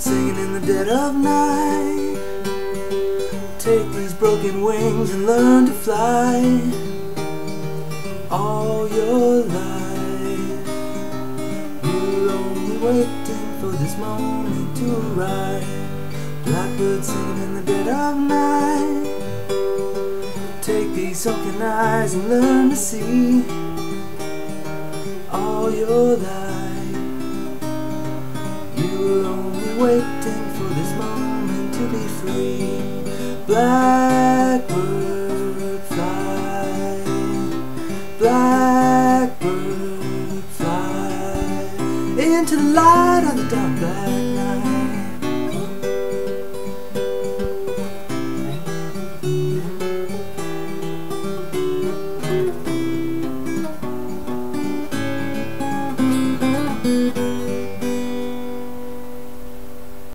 singing in the dead of night. Take these broken wings and learn to fly all your life. You're only waiting for this moment to arrive. Blackbird singing in the dead of night. Take these sunken eyes and learn to see all your life too only waiting for this moment to be free. Blackbird fly, blackbird fly into the light of the dark black night.